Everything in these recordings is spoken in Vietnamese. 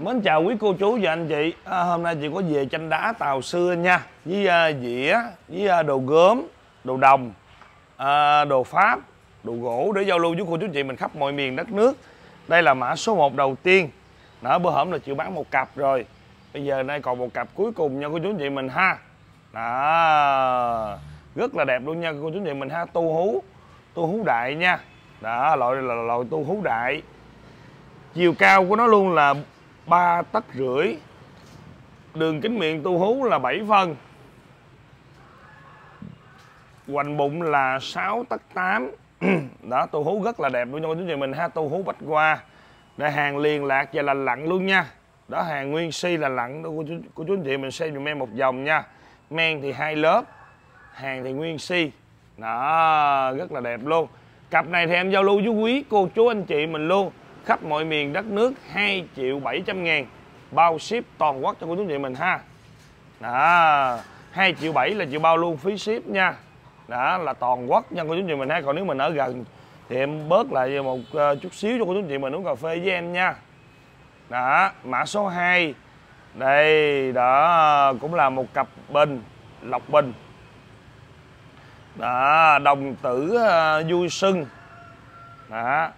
Mến chào quý cô chú và anh chị. À, Hôm nay chị có về tranh đá tàu xưa nha. Với à, dĩa, với à, đồ gốm, đồ đồng, à, đồ pháp, đồ gỗ Để giao lưu với cô chú chị mình khắp mọi miền đất nước. Đây là mã số 1 đầu tiên. Đó, bữa hổm là chịu bán một cặp rồi. Bây giờ nay còn một cặp cuối cùng nha cô chú chị mình ha. Đó. Rất là đẹp luôn nha cô chú chị mình ha. Tu hú, tu hú đại nha. Đó, loại này là loại tu hú đại. Chiều cao của nó luôn là 3 tấc rưỡi. Đường kính miệng tu hú là 7 phân. Hoành bụng là 6 tấc 8 Đó tu hú rất là đẹp luôn nha chú chị mình ha Tu hú bách qua Đây hàng liền lạc và lành lặn luôn nha. Đó hàng nguyên si là lặn của chú, của chú anh chị mình xem dùm em một vòng nha. Men thì hai lớp Hàng thì nguyên si. Đó rất là đẹp luôn. Cặp này thì em giao lưu với quý cô chú anh chị mình luôn khắp mọi miền đất nước 2 triệu 700 ngàn. Bao ship toàn quốc cho cô chú chị mình ha. Đó 2 triệu 7 là chịu bao luôn phí ship nha. Đó là toàn quốc nha cô chú chị mình ha. Còn nếu mình ở gần thì em bớt lại một ờ, chút xíu cho cô chú chị mình uống cà phê với em nha. Đó mã số 2 đây đó cũng là một cặp bình lọc bình. Đó đồng tử uh, vui sưng. Đó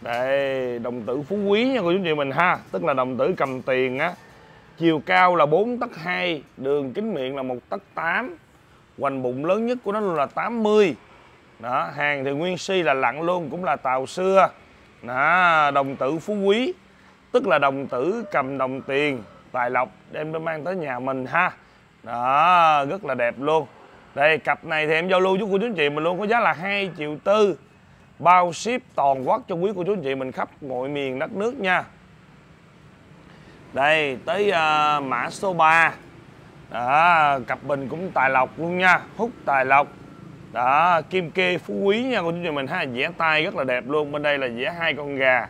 đây, đồng tử phú quý nha cô chú chị mình ha. Tức là đồng tử cầm tiền á. Chiều cao là 4 tấc 2 đường kính miệng là một tấc 8 hoành bụng lớn nhất của nó luôn là 80 đó, hàng thì nguyên si là lặn luôn cũng là tàu xưa. Đó, đồng tử phú quý. Tức là đồng tử cầm đồng tiền, tài lộc, đem đi mang tới nhà mình ha. Đó, rất là đẹp luôn. Đây, cặp này thì em giao lưu với cô chú chị mình luôn, có giá là 2 triệu tư bao ship toàn quốc cho quý cô chú anh chị mình khắp mọi miền đất nước nha. Đây tới uh, mã số 3 đó cặp bình cũng tài lộc luôn nha hút tài lộc. Đó kim kê phú quý nha cô chú chị mình ha vẽ tay rất là đẹp luôn bên đây là vẽ hai con gà.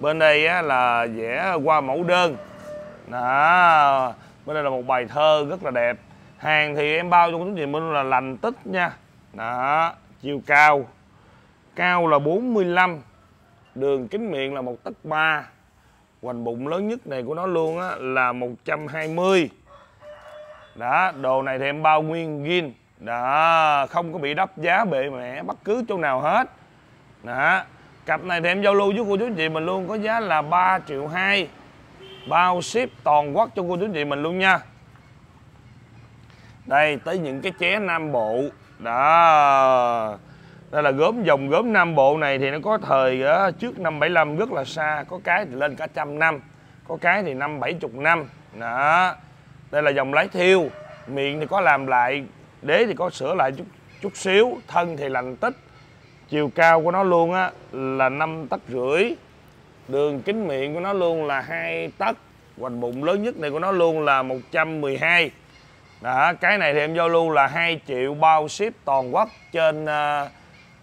Bên đây á, là vẽ qua mẫu đơn. Đó bên đây là một bài thơ rất là đẹp. Hàng thì em bao cho cô chú chị mình là lành tích nha. Đó chiều cao cao là 45 đường kính miệng là một tấc ba, hoành bụng lớn nhất này của nó luôn á là 120 đó, đồ này thì em bao nguyên gin đó, không có bị đắp giá bệ mẹ bất cứ chỗ nào hết. Đó, cặp này thì em giao lưu với cô chú anh chị mình luôn, có giá là 3 triệu 2 bao ship toàn quốc cho cô chú anh chị mình luôn nha. Đây, tới những cái ché nam bộ. Đó đây là gốm dòng gốm Nam Bộ này thì nó có thời trước năm 75 rất là xa có cái thì lên cả trăm năm có cái thì năm bảy chục năm. Đó. Đây là dòng lái thiêu miệng thì có làm lại đế thì có sửa lại chút chút xíu thân thì lành tích. Chiều cao của nó luôn á là 5 tấc rưỡi đường kính miệng của nó luôn là hai tấc hoành bụng lớn nhất này của nó luôn là 112 đó cái này thì em giao lưu là 2 triệu bao ship toàn quốc trên uh,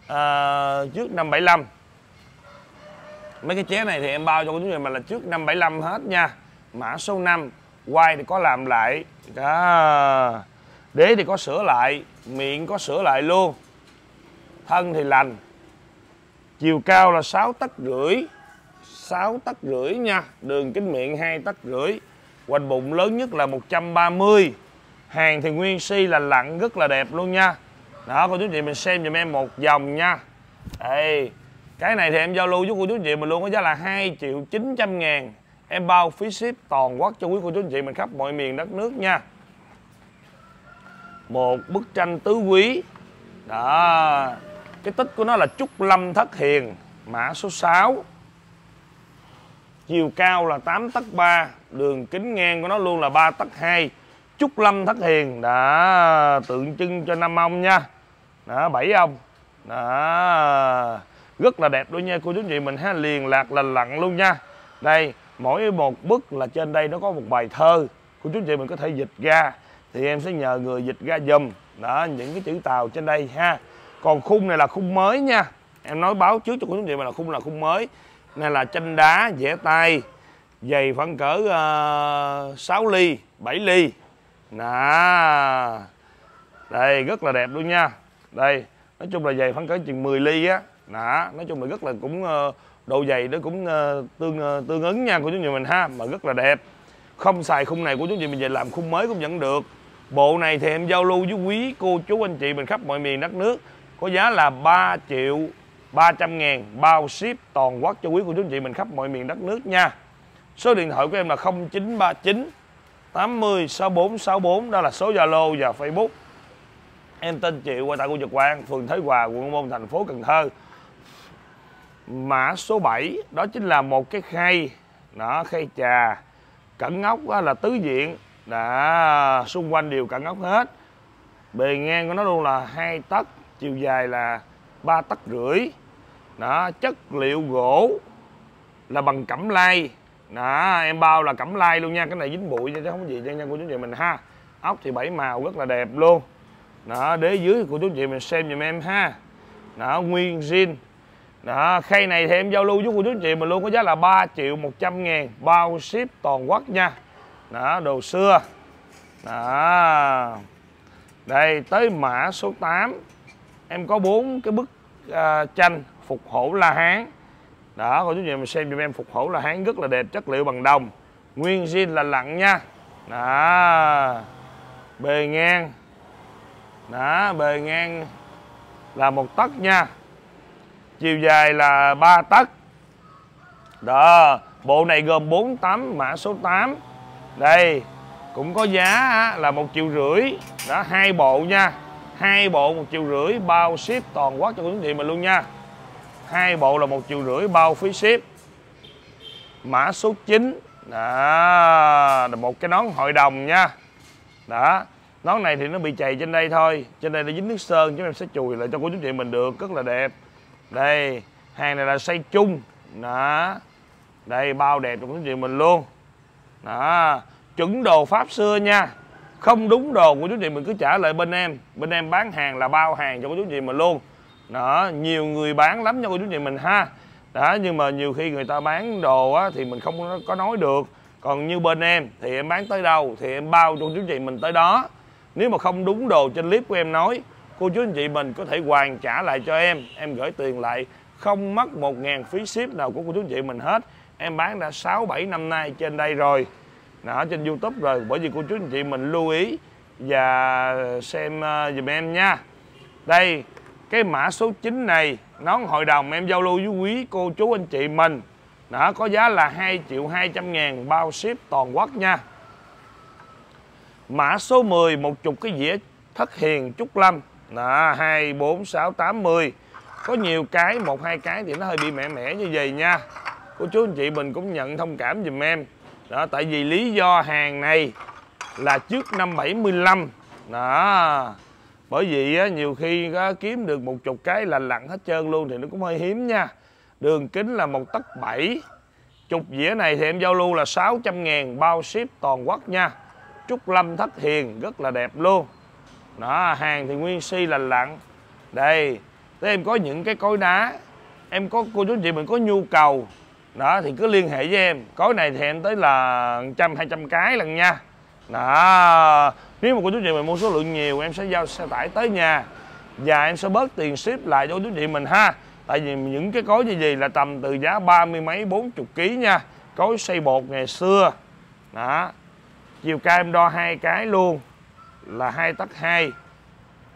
à, trước năm 75 mấy cái ché này thì em bao cho quý vị mà là trước năm 75 hết nha. Mã số 5 quay thì có làm lại. Đó. Đế thì có sửa lại miệng có sửa lại luôn. Thân thì lành. Chiều cao là 6 tấc rưỡi 6 tấc rưỡi nha. Đường kính miệng 2 tấc rưỡi. Hoành bụng lớn nhất là 130 hàng thì nguyên si là lặn rất là đẹp luôn nha đó, cô chú chị mình xem giùm em một vòng nha. Ê, cái này thì em giao lưu với cô chú chị mình luôn có giá là 2 triệu 900 ngàn. Em bao phí ship toàn quốc cho quý cô chú chị mình khắp mọi miền đất nước nha. Một bức tranh tứ quý. Đó, cái tích của nó là trúc lâm thất hiền, mã số 6 chiều cao là 8 tấc 3 đường kính ngang của nó luôn là 3 tấc 2 trúc lâm thất hiền đã tượng trưng cho năm ông nha đó bảy ông. Đó. Rất là đẹp luôn nha cô chú chị mình ha. Liền lạc lành lặn luôn nha. Đây mỗi một bức là trên đây nó có một bài thơ. Cô chú chị mình có thể dịch ra. Thì em sẽ nhờ người dịch ra dùm đó những cái chữ tàu trên đây ha. Còn khung này là khung mới nha. Em nói báo trước cho cô chú chị mình là khung là khung mới. Này là tranh đá vẽ tay. Dày khoảng cỡ ờ, uh, 6 ly 7 ly. Nè đây rất là đẹp luôn nha đây, nói chung là dày khoảng cỡ chừng 10 ly á. Đó, nói chung là rất là cũng ờ, độ dày nó cũng ờ, tương ờ, tương ứng nha của chú chị mình ha, mà rất là đẹp. Không xài khung này của chú chị mình về làm khung mới cũng vẫn được. Bộ này thì em giao lưu với quý cô, chú, anh chị mình khắp mọi miền đất nước. Có giá là 3 triệu 300 ngàn bao ship toàn quốc cho quý cô, chú, anh chị mình khắp mọi miền đất nước nha. Số điện thoại của em là 0939 80 6464 đó là số Zalo và Facebook em tên Triệu qua tại khu vực Quang, phường Thới Hòa, quận Môn, thành phố Cần Thơ. Mã số 7 đó chính là một cái khay. Đó, khay trà. Cẩn ngóc là tứ diện. Đã, xung quanh đều cẩn ngóc hết. Bề ngang của nó luôn là hai tấc, chiều dài là ba tấc rưỡi. Đó, chất liệu gỗ là bằng cẩm lai. Đó, em bao là cẩm lai luôn nha. Cái này dính bụi chứ không có gì cho nhân của chúng chị mình ha. Ốc thì bảy màu, rất là đẹp luôn đó đế dưới của chú chị mình xem giùm em ha. Đó nguyên zin. Đó khay này thì em giao lưu với cô chú chị mình luôn có giá là 3 triệu 100 ngàn. Bao ship toàn quốc nha. Đó đồ xưa. Đó. Đây tới mã số 8 em có bốn cái bức uh, tranh phục hổ la hán. Đó cô chú chị mình xem giùm em phục hổ la hán rất là đẹp chất liệu bằng đồng. Nguyên zin là lặn nha. Đó. Bề ngang đó, bề ngang là một tấc nha. Chiều dài là 3 tấc. Đó, bộ này gồm 4 tấm, mã số 8 đây, cũng có giá là một triệu rưỡi. Đó, hai bộ nha. Hai bộ một triệu rưỡi, bao ship toàn quốc cho quý vị mình luôn nha. Hai bộ là một triệu rưỡi, bao phí ship. Mã số 9 đó một cái nón hội đồng nha. Đó nón này thì nó bị chày trên đây thôi. Trên đây nó dính nước sơn, chúng em sẽ chùi lại cho cô chú chị mình được. Rất là đẹp. Đây, hàng này là xây chung. Đó. Đây, bao đẹp cho cô chú chị mình luôn. Đó. Chuẩn đồ pháp xưa nha. Không đúng đồ của chú chị mình cứ trả lại bên em. Bên em bán hàng là bao hàng cho cô chú chị mình luôn. Đó. Nhiều người bán lắm cho cô chú chị mình ha. Đó, nhưng mà nhiều khi người ta bán đồ á thì mình không có nói được. Còn như bên em thì em bán tới đâu thì em bao cho chú chị mình tới đó nếu mà không đúng đồ trên clip của em nói cô chú anh chị mình có thể hoàn trả lại cho em. Em gửi tiền lại không mất một ngàn phí ship nào của cô chú anh chị mình hết. Em bán đã 6 7 năm nay trên đây rồi. Đó trên YouTube rồi bởi vì cô chú anh chị mình lưu ý và xem uh, giùm em nha. Đây cái mã số 9 này nón hội đồng em giao lưu với quý cô chú anh chị mình. Đó có giá là 2 triệu 200 ngàn bao ship toàn quốc nha mã số 10 một chục cái dĩa thất hiền trúc lâm. Đó, 2, 4, 6, 8, 10 có nhiều cái một hai cái thì nó hơi bị mẻ mẻ như vậy nha. Cô chú anh chị mình cũng nhận thông cảm giùm em. Đó tại vì lý do hàng này là trước năm 75 đó bởi vì á, nhiều khi á, kiếm được một chục cái là lặn hết trơn luôn thì nó cũng hơi hiếm nha. Đường kính là một tấc 7. chục dĩa này thì em giao lưu là 600 ngàn bao ship toàn quốc nha. Trúc Lâm Thất Hiền rất là đẹp luôn. Đó, hàng thì nguyên si là lặn. Đây, thế em có những cái cối đá. Em có, cô chú chị mình có nhu cầu. Đó, thì cứ liên hệ với em. Cối này thì em tới là trăm, hai trăm cái lần nha. Đó, nếu mà cô chú chị mình mua số lượng nhiều, em sẽ giao xe tải tới nhà. Và em sẽ bớt tiền ship lại cho cô chú chị mình ha. Tại vì những cái cối như gì là tầm từ giá ba mươi mấy, bốn chục ký nha. Cối xây bột ngày xưa. Đó chiều cao em đo hai cái luôn, là hai tấc hai.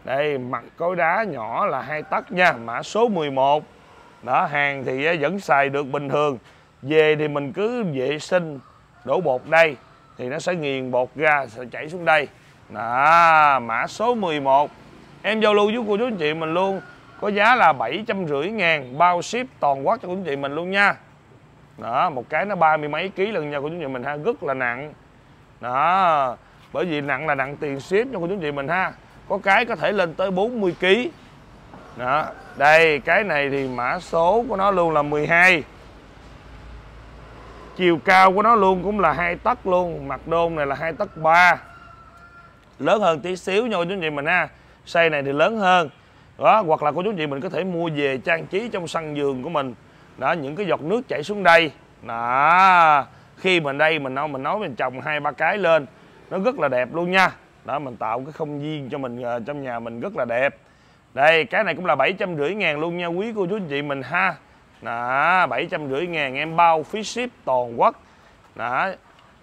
Đây, mặt cối đá nhỏ là hai tấc nha, mã số 11 đó, hàng thì à, vẫn xài được bình thường. Về thì mình cứ vệ sinh, đổ bột đây, thì nó sẽ nghiền bột ra, sẽ chảy xuống đây. Đó, mã số 11 em giao lưu với cô chú anh chị mình luôn, có giá là bảy trăm rưỡi ngàn, bao ship toàn quốc cho cô chú anh chị mình luôn nha. Đó, một cái nó ba mươi mấy ký lần nha, cô chú anh chị mình ha, rất là nặng đó, bởi vì nặng là nặng tiền ship cho cô chú chị mình ha. Có cái có thể lên tới 40 kg đó, đây, cái này thì mã số của nó luôn là 12 chiều cao của nó luôn cũng là hai tấc luôn, mặt đôn này là hai tấc ba. Lớn hơn tí xíu nha cô chú chị mình ha. Xây này thì lớn hơn. Đó, hoặc là cô chú chị mình có thể mua về trang trí trong sân vườn của mình. Đó, những cái giọt nước chảy xuống đây. Đó khi mình đây mình nói mình nói mình trồng hai ba cái lên nó rất là đẹp luôn nha. Đó mình tạo cái không gian cho mình uh, trong nhà mình rất là đẹp. Đây cái này cũng là bảy trăm rưỡi ngàn luôn nha quý cô chú anh chị mình ha. Đó bảy trăm rưỡi ngàn em bao phí ship toàn quốc. Đó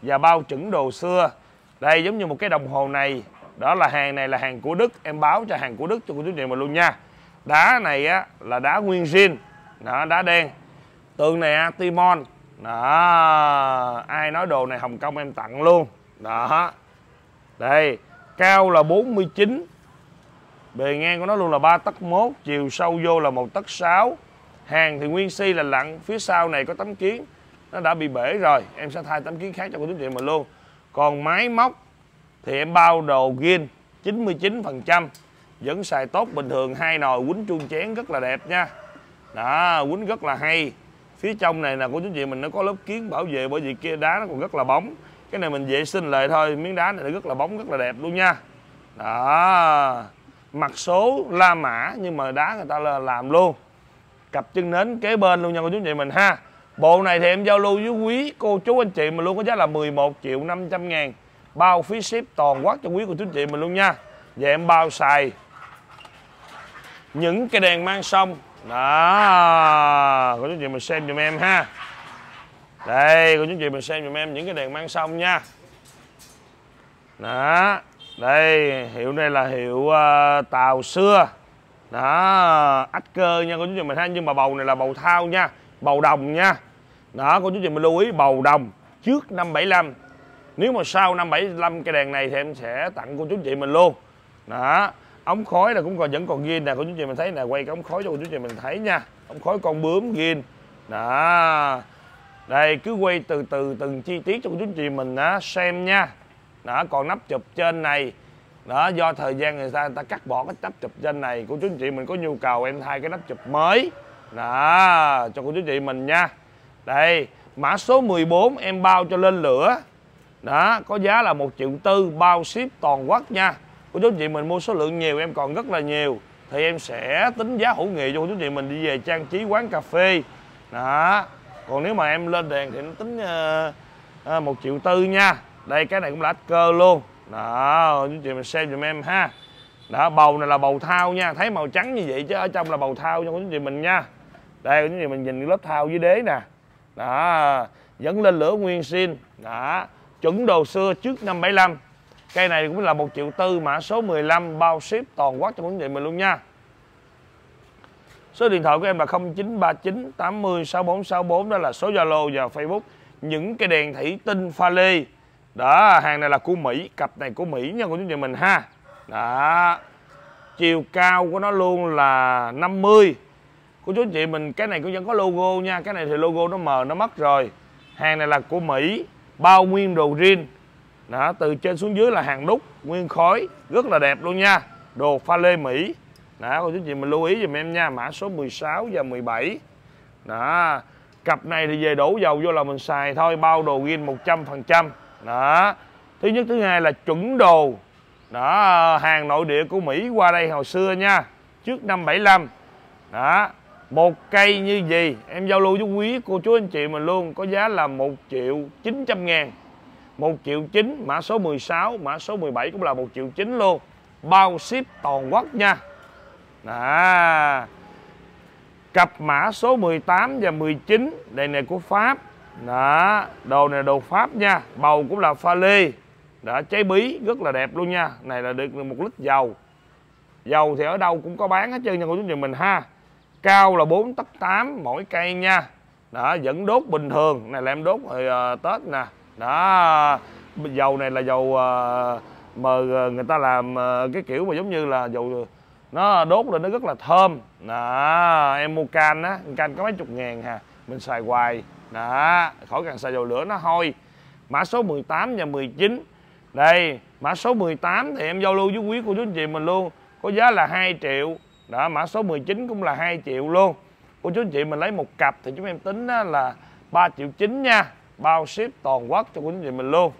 và bao chuẩn đồ xưa. Đây giống như một cái đồng hồ này. Đó là hàng này là hàng của Đức. Em báo cho hàng của Đức cho cô chú chị mình luôn nha. Đá này á là đá nguyên zin. Đó đá đen. Tường này á, Timon đó, ai nói đồ này Hồng Kông em tặng luôn. Đó. Đây, cao là 49 bề ngang của nó luôn là 3 tấc mốt, chiều sâu vô là một tấc 6 hàng thì nguyên si là lặn, phía sau này có tấm kiến. Nó đã bị bể rồi, em sẽ thay tấm kiến khác cho cô chú chị mình luôn. Còn máy móc thì em bao đồ gin 99% vẫn xài tốt bình thường, hai nồi quýnh chuông chén rất là đẹp nha. Đó, quýnh rất là hay phía trong này là của chú chị mình nó có lớp kiến bảo vệ, bởi vì kia đá nó còn rất là bóng. Cái này mình vệ sinh lại thôi, miếng đá này rất là bóng, rất là đẹp luôn nha. Đó. Mặt số la mã, nhưng mà đá người ta là làm luôn. Cặp chân nến kế bên luôn nha cô chú chị mình ha. Bộ này thì em giao lưu với quý, cô chú, anh chị mình luôn, có giá là 11 triệu 500 ngàn. Bao phí ship toàn quốc cho quý cô chú chị mình luôn nha. Và em bao xài những cái đèn mang sông đó cô chú chị mình xem giùm em ha. Đây cô chú chị mình xem giùm em những cái đèn mang sông nha. Đó đây hiệu này là hiệu uh, tàu xưa. Đó ách cơ nha cô chú chị mình ha nhưng mà bầu này là bầu thao nha bầu đồng nha. Đó cô chú chị mình lưu ý bầu đồng trước năm 75 nếu mà sau năm 75 cái đèn này thì em sẽ tặng cô chú chị mình luôn. Đó ống khói là cũng còn vẫn còn ghi nè. Cô chú chị mình thấy nè quay cái ống khói cho cô chú chị mình thấy nha. Ống khói con bướm ghi đó. Đây cứ quay từ từ từng chi tiết cho cô chú chị mình á, xem nha. Đó còn nắp chụp trên này. Đó do thời gian người ta người ta cắt bỏ cái nắp chụp trên này cô chú chị mình có nhu cầu em thay cái nắp chụp mới. Đó cho cô chú chị mình nha. Đây mã số 14 em bao cho lên lửa. Đó có giá là một triệu tư bao ship toàn quốc nha cô chú chị mình mua số lượng nhiều em còn rất là nhiều. Thì em sẽ tính giá hữu nghị cho cô chú chị mình đi về trang trí quán cà phê. Đó. Còn nếu mà em lên đèn thì nó tính uh, uh, một triệu tư nha. Đây cái này cũng là cơ luôn. Đó chú chị mình xem giùm em ha. Đó bầu này là bầu thao nha. Thấy màu trắng như vậy chứ ở trong là bầu thao cho cô chú chị mình nha. Đây chú chị mình nhìn lớp thao dưới đế nè. Đó dẫn lên lửa nguyên xin đó chuẩn đồ xưa trước năm 75 cây này cũng là một triệu tư mã số 15 bao ship toàn quốc cho quý vị mình luôn nha. Số điện thoại của em là 0939 80 6464 đó là số Zalo và Facebook. Những cái đèn thủy tinh pha lê. Đó, hàng này là của Mỹ, cặp này của Mỹ nha, của vị chị mình ha. Đó, chiều cao của nó luôn là 50 của chú chị mình, cái này cũng vẫn có logo nha, cái này thì logo nó mờ, nó mất rồi. Hàng này là của Mỹ, bao nguyên đồ riêng đó, từ trên xuống dưới là hàng đúc, nguyên khối rất là đẹp luôn nha. Đồ pha lê Mỹ. Đó, cô chú chị mình lưu ý giùm em nha, mã số 16 và 17 đó, cặp này thì về đổ dầu vô là mình xài thôi, bao đồ riêng 100 phần trăm. Đó, thứ nhất, thứ hai là chuẩn đồ. Đó, hàng nội địa của Mỹ qua đây hồi xưa nha, trước năm 75 đó, một cây như gì? Em giao lưu với quý, cô chú anh chị mình luôn, có giá là 1 triệu 900 ngàn. 1 triệu 9 mã số 16 mã số 17 cũng là 1 triệu 9 luôn. Bao ship toàn quốc nha. À, cặp mã số 18 và 19 đây này của Pháp. Đó đồ này đồ Pháp nha. Bầu cũng là pha lê. Đã cháy bí rất là đẹp luôn nha. Này là được một lít dầu. Dầu thì ở đâu cũng có bán hết trơn nha cô chú chị mình ha. Cao là 4 tấc 8 mỗi cây nha. Đó vẫn đốt bình thường. Này là em đốt hồi uh, Tết nè đó, dầu này là dầu ờ, mà ờ, người ta làm ờ, cái kiểu mà giống như là dầu, nó đốt lên nó rất là thơm. Đó, em mua can á can có mấy chục ngàn hà, mình xài hoài. Đó, khỏi cần xài dầu lửa nó hôi. Mã số 18 và 19 đây, mã số 18 thì em giao lưu với quý cô chú anh chị mình luôn. Có giá là 2 triệu. Đó, mã số 19 cũng là 2 triệu luôn. Cô chú anh chị mình lấy một cặp thì chúng em tính là 3 triệu 9 nha bao ship toàn quốc cho quý vị mình luôn.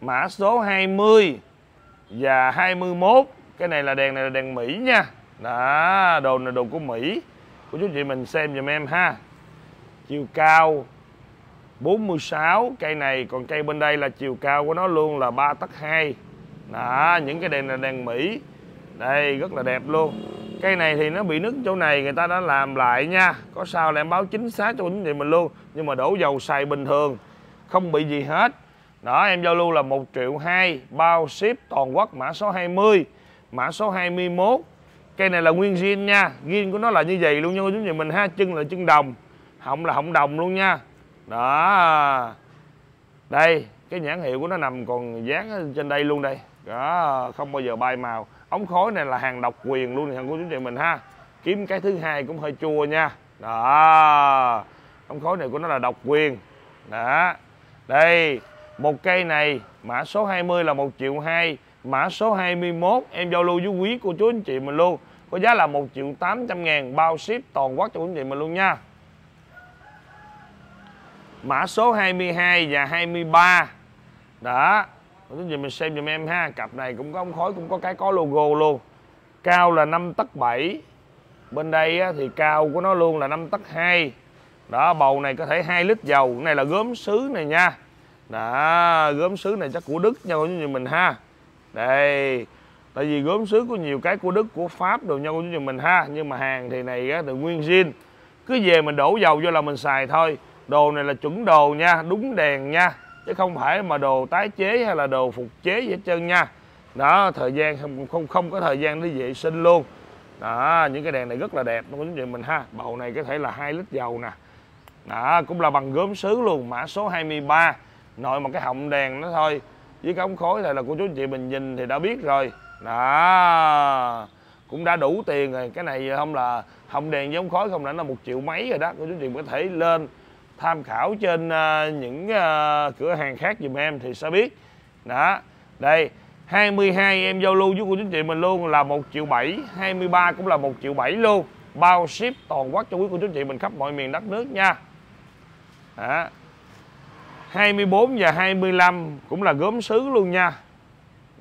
Mã số 20 và 21 cái này là đèn này là đèn Mỹ nha. Đó, đồ này đồ của Mỹ. Của chú chị mình xem dùm em ha. Chiều cao 46 cây này, còn cây bên đây là chiều cao của nó luôn là 3 tấc 2 đó, những cái đèn là đèn Mỹ. Đây, rất là đẹp luôn cây này thì nó bị nứt chỗ này, người ta đã làm lại nha. Có sao là em báo chính xác cho quý vị mình luôn. Nhưng mà đổ dầu xài bình thường, không bị gì hết. Đó, em giao lưu là 1 triệu 2 bao ship toàn quốc, mã số 20 mã số 21 cây này là nguyên zin nha. Zin của nó là như vậy luôn nha quý vị mình ha, chân là chân đồng, họng là họng đồng luôn nha. Đó. Đây, cái nhãn hiệu của nó nằm còn dán trên đây luôn đây. Đó, không bao giờ bay màu ống khói này là hàng độc quyền luôn thằng cô chú chị mình ha. Kiếm cái thứ hai cũng hơi chua nha. Đó. Ống khói này của nó là độc quyền. Đó. Đây, một cây này, mã số 20 là 1 triệu 2 mã số 21 em giao lưu với quý cô chú anh chị mình luôn. Có giá là 1 triệu 800 ngàn, bao ship toàn quốc cho quý anh chị mình luôn nha. Mã số 22 và 23 đó quý giờ mình xem giùm em ha. Cặp này cũng có ống khói cũng có cái có logo luôn. Cao là 5 tấc 7 bên đây á, thì cao của nó luôn là 5 tấc 2 đó bầu này có thể 2 lít dầu. Cái này là gốm sứ này nha. Đó gốm sứ này chắc của Đức nha quý anh mình ha. Đây tại vì gốm sứ có nhiều cái của Đức của Pháp đồ nhau quý mình ha. Nhưng mà hàng thì này á, thì nguyên zin. Cứ về mình đổ dầu vô là mình xài thôi. Đồ này là chuẩn đồ nha đúng đèn nha chứ không phải mà đồ tái chế hay là đồ phục chế gì hết trơn nha. Đó, thời gian không không không có thời gian để vệ sinh luôn. Đó, những cái đèn này rất là đẹp luôn quý vị? Mình ha, bầu này có thể là 2 lít dầu nè. Đó, cũng là bằng gốm sứ luôn, mã số 23 nội một cái họng đèn nó thôi. Với cái ống khối này là cô chú chị mình nhìn thì đã biết rồi. Đó, cũng đã đủ tiền rồi. Cái này không là, họng đèn với ống khói không là là một triệu mấy rồi đó cô chú chị có thể lên tham khảo trên uh, những uh, cửa hàng khác dùm em thì sẽ biết. Đó. Đây 22 em giao lưu với cô chú chị mình luôn là 1 triệu 7 23 cũng là 1 triệu 7 luôn. Bao ship toàn quốc cho quý cô chú chị mình khắp mọi miền đất nước nha. Đó. 24 và 25 cũng là gốm sứ luôn nha.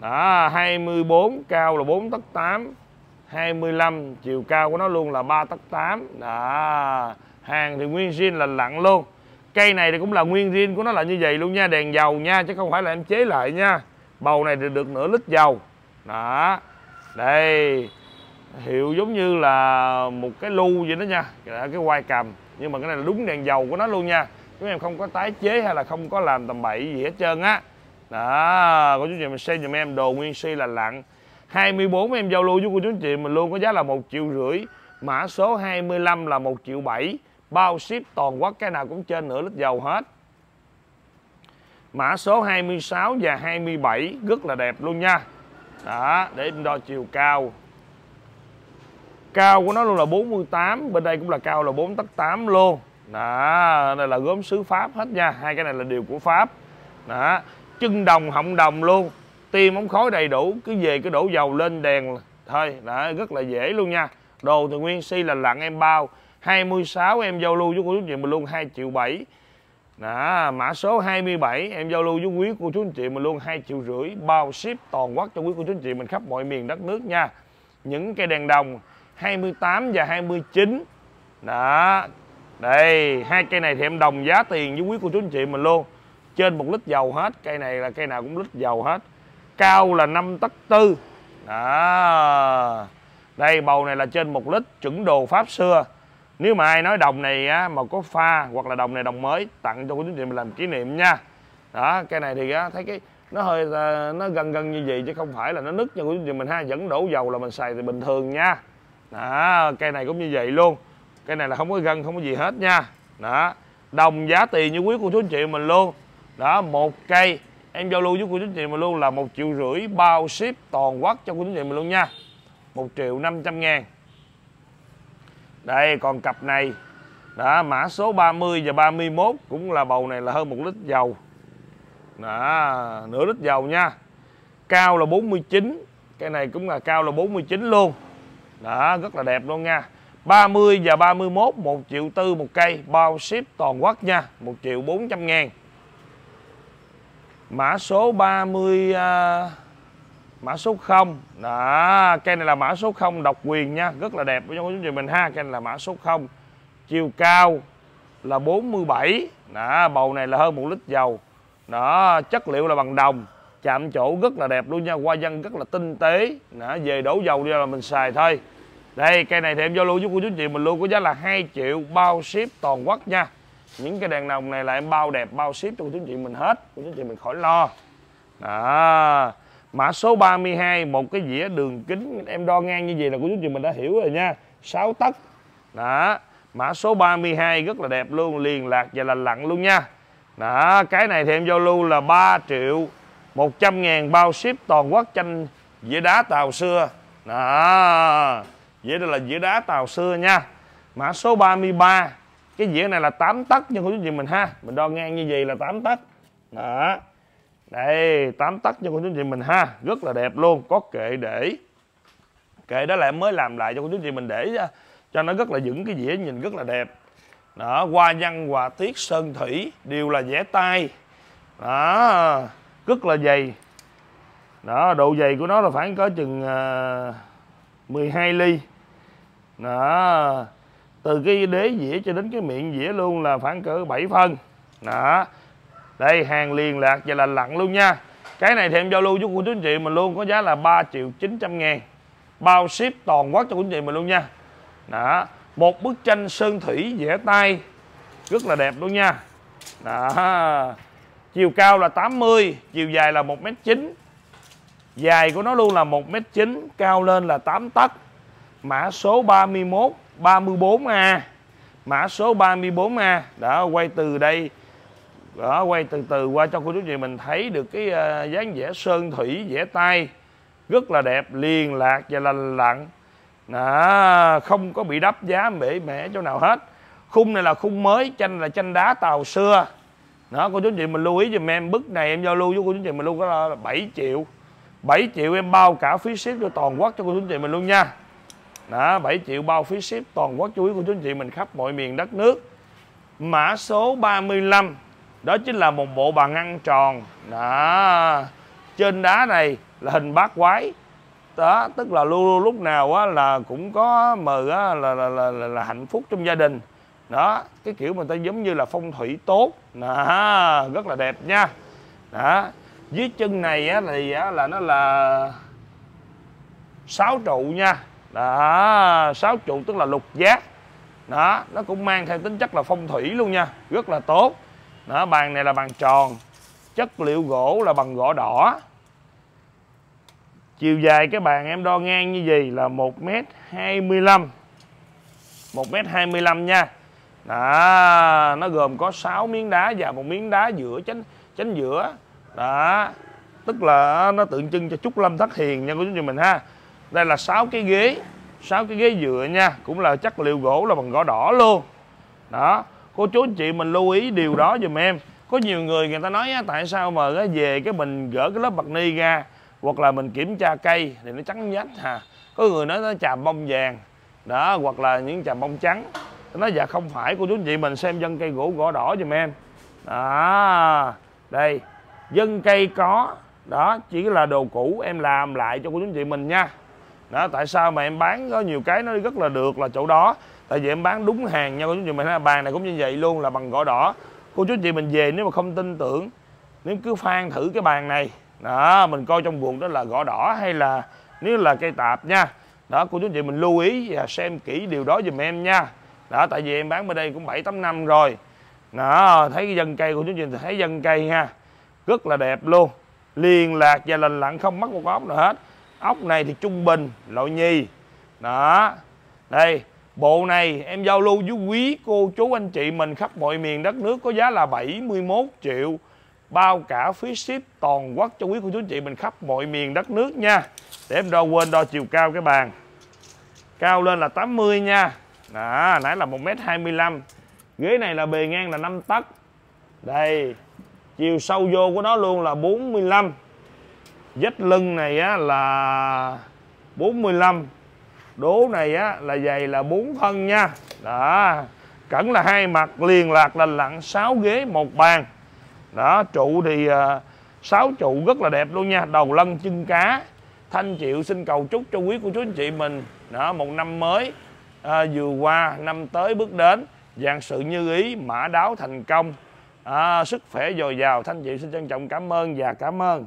Đó 24 cao là 4 tấc 8 25 chiều cao của nó luôn là 3 tấc 8 đó hàng thì nguyên zin là lặn luôn. Cây này thì cũng là nguyên zin của nó là như vậy luôn nha, đèn dầu nha, chứ không phải là em chế lại nha. Bầu này thì được nửa lít dầu. Đó. Đây. Hiệu giống như là một cái lu vậy đó nha cái quai cầm. Nhưng mà cái này là đúng đèn dầu của nó luôn nha. Chúng em không có tái chế hay là không có làm tầm bậy gì hết trơn á. Đó. Cô chú chị mình xem giùm em, đồ nguyên si là lặn 24 em giao lưu với cô chú chị mình luôn, có giá là một triệu rưỡi. Mã số 25 là một triệu bảy bao ship toàn quốc, cái nào cũng trên nửa lít dầu hết. Mã số 26 và 27 rất là đẹp luôn nha. Đó, để em đo chiều cao. Cao của nó luôn là 48 bên đây cũng là cao là 4 tấc 8 luôn. Đó đây là gốm sứ Pháp hết nha. Hai cái này là điều của Pháp. Đó, chân đồng, họng đồng luôn. Tim ống khói đầy đủ, cứ về cứ đổ dầu lên đèn thôi. Đó, rất là dễ luôn nha. Đồ từ nguyên si là lặng em bao. 26 em giao lưu với cô chú chị mình luôn 2 triệu 7 đó, mã số 27 em giao lưu với quý cô chú anh chị mình luôn 2 triệu rưỡi. Bao ship toàn quốc cho quý cô chú anh chị mình khắp mọi miền đất nước nha. Những cây đèn đồng 28 và 29 đó đây hai cây này thì em đồng giá tiền với quý cô chú anh chị mình luôn. Trên một lít dầu hết cây này là cây nào cũng lít dầu hết. Cao là 5 tấc tư. Đó đây bầu này là trên một lít chuẩn đồ pháp xưa nếu mà ai nói đồng này á, mà có pha hoặc là đồng này đồng mới tặng cho quý chú chị mình làm kỷ niệm nha. Đó cây này thì á, thấy cái nó hơi ờ, nó gần gần như vậy chứ không phải là nó nứt nha quý chú chị mình ha vẫn đổ dầu là mình xài thì bình thường nha. Đó cây này cũng như vậy luôn. Cây này là không có gân không có gì hết nha. Đó đồng giá tiền như quý cô chú anh chị mình luôn. Đó một cây em giao lưu với cô chú anh chị mình luôn là một triệu rưỡi bao ship toàn quốc cho cô chú chị mình luôn nha. Một triệu năm trăm ngàn đây còn cặp này. Đó mã số 30 và 31 cũng là bầu này là hơn một lít dầu. Đó nửa lít dầu nha. Cao là 49 cái này cũng là cao là 49 luôn. Đó rất là đẹp luôn nha. 30 và 31 1 triệu tư một cây bao ship toàn quốc nha 1 triệu 400 ngàn. Mã số 30 uh, mã số 0 đó cây này là mã số 0 độc quyền nha. Rất là đẹp với chúng chị mình ha. Cây này là mã số 0 chiều cao là 47 đó bầu này là hơn một lít dầu. Đó chất liệu là bằng đồng. Chạm chỗ rất là đẹp luôn nha. Qua dân rất là tinh tế. Đó, về đổ dầu đi là mình xài thôi. Đây cây này thì em giao lưu với cô chú chị mình luôn có giá là 2 triệu bao ship toàn quốc nha. Những cái đèn đồng này là em bao đẹp bao ship cho cô chú chị mình hết. Cô chú chị mình khỏi lo. Đó mã số 32 một cái dĩa đường kính. Em đo ngang như vậy là cô chú chị mình đã hiểu rồi nha. 6 tấc. Đó, mã số 32 rất là đẹp luôn, liền lạc và lành lặn luôn nha. Đó, cái này thì em giao lưu là 3 triệu 100 ngàn bao ship toàn quốc tranh dĩa đá tàu xưa. Đó, dĩa đây là dĩa đá tàu xưa nha. Mã số 33 cái dĩa này là 8 tấc nha cô chú chị mình ha. Mình đo ngang như vậy là 8 tấc. Đó đây tám tấc cho cô chú chị mình ha. Rất là đẹp luôn. Có kệ để. Kệ đó là em mới làm lại cho cô chú chị mình để cho nó rất là vững cái dĩa nhìn rất là đẹp. Đó hoa văn hòa tiết sơn thủy đều là vẽ tay. Đó rất là dày. Đó độ dày của nó là khoảng có chừng à, uh, 12 ly. Đó từ cái đế dĩa cho đến cái miệng dĩa luôn là khoảng cỡ 7 phân. Đó đây, hàng liền lạc và là lặn luôn nha. Cái này thì em giao lưu với cô chú anh chị mình luôn, có giá là 3 triệu 900 ngàn. Bao ship toàn quốc cho cô chú anh chị mình luôn nha. Đó, một bức tranh sơn thủy vẽ tay, rất là đẹp luôn nha. Đó, chiều cao là 80 chiều dài là 1m9 dài của nó luôn là 1m9 cao lên là 8 tấc. Mã số 31 34A mã số 34A đã quay từ đây đó quay từ từ qua cho cô chú chị mình thấy được cái uh, dáng vẽ sơn thủy vẽ tay rất là đẹp liền lạc và lành lặn. Đó, không có bị đắp giá bể mẻ chỗ nào hết. Khung này là khung mới tranh là tranh đá tàu xưa. Đó cô chú chị mình lưu ý giùm em bức này em giao lưu với cô chú chị mình luôn có là 7 triệu. 7 triệu em bao cả phí ship cho toàn quốc cho cô chú chị mình luôn nha. Đó 7 triệu bao phí ship toàn quốc chú ý cô chú chị mình khắp mọi miền đất nước. Mã số 35 đó chính là một bộ bàn ăn tròn. Đó. Trên đá này là hình bát quái. Đó tức là luôn luôn lúc nào á là cũng có mờ á là là, là là là hạnh phúc trong gia đình. Đó cái kiểu mà ta giống như là phong thủy tốt. Đó, rất là đẹp nha. Đó dưới chân này á thì á, là nó là sáu trụ nha. Đó sáu trụ tức là lục giác. Đó nó cũng mang theo tính chất là phong thủy luôn nha. Rất là tốt đó, bàn này là bàn tròn. Chất liệu gỗ là bằng gỗ đỏ. Chiều dài cái bàn em đo ngang như gì là 1m25 1m25 nha. Đó, nó gồm có 6 miếng đá và một miếng đá giữa chánh chánh giữa. Đó, tức là nó tượng trưng cho trúc lâm thất hiền nha của chúng mình ha. Đây là 6 cái ghế 6 cái ghế dựa nha, cũng là chất liệu gỗ là bằng gỗ đỏ luôn. Đó cô chú anh chị mình lưu ý điều đó giùm em. Có nhiều người người ta nói tại sao mà về cái mình gỡ cái lớp bạc ni ra, hoặc là mình kiểm tra cây thì nó trắng nhách hà có người nói nó trà bông vàng, đó, hoặc là những trà bông trắng. Nó dạ không phải, cô chú anh chị mình xem dân cây gỗ gõ đỏ giùm em. Đó, đây, dân cây có, đó, chỉ là đồ cũ em làm lại cho cô chú anh chị mình nha. Đó, tại sao mà em bán có nhiều cái nó rất là được là chỗ đó? Tại vì em bán đúng hàng nha, cô chú chị mình bàn này cũng như vậy luôn, là bằng gõ đỏ. Cô chú chị mình về, nếu mà không tin tưởng, nếu cứ phan thử cái bàn này, đó, mình coi trong buồng đó là gõ đỏ hay là nếu là cây tạp nha. Đó, cô chú chị mình lưu ý và xem kỹ điều đó dùm em nha. Đó, tại vì em bán bên đây cũng bảy tám năm rồi. Đó, thấy cái dân cây của chú chị thấy dân cây ha. Rất là đẹp luôn. Liền lạc và lành lặn, không mất một ốc nào hết. Ốc này thì trung bình, loại nhi đó. Đây bộ này, em giao lưu với quý cô chú anh chị mình khắp mọi miền đất nước có giá là 71 triệu. Bao cả phí ship toàn quốc cho quý cô chú anh chị mình khắp mọi miền đất nước nha. Để em đo quên, đo chiều cao cái bàn. Cao lên là 80 nha. Đó nãy là 1m25 ghế này là bề ngang là 5 tấc. Đây, chiều sâu vô của nó luôn là 45 vết lưng này á là 45 đố này á là dày là bốn thân nha. Đó cẩn là hai mặt liền lạc là lặn sáu ghế một bàn. Đó trụ thì ờ, sáu trụ rất là đẹp luôn nha. Đầu lân chân cá. Thanh chịu xin cầu chúc cho quý cô chú anh chị mình đó một năm mới. À, vừa qua năm tới bước đến dạng sự như ý mã đáo thành công. À, sức khỏe dồi dào. Thanh chịu xin trân trọng cảm ơn và cảm ơn.